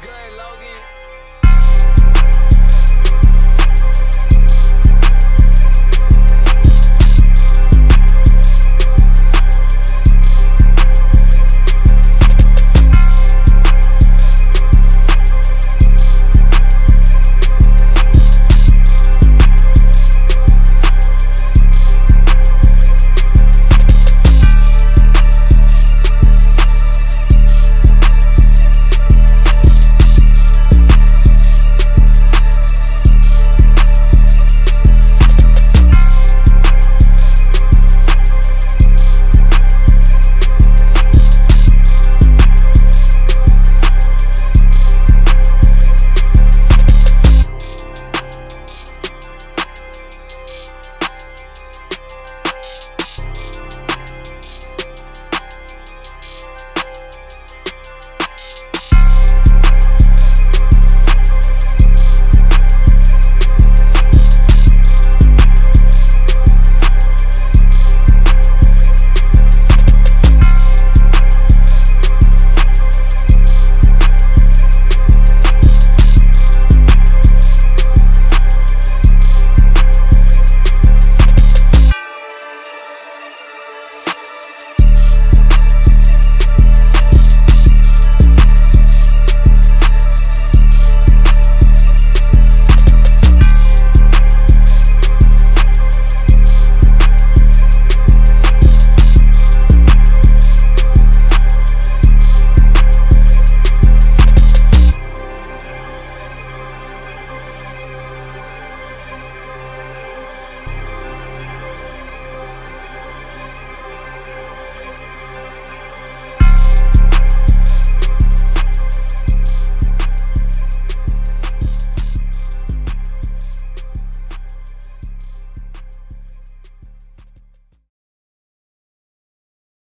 good, Logan.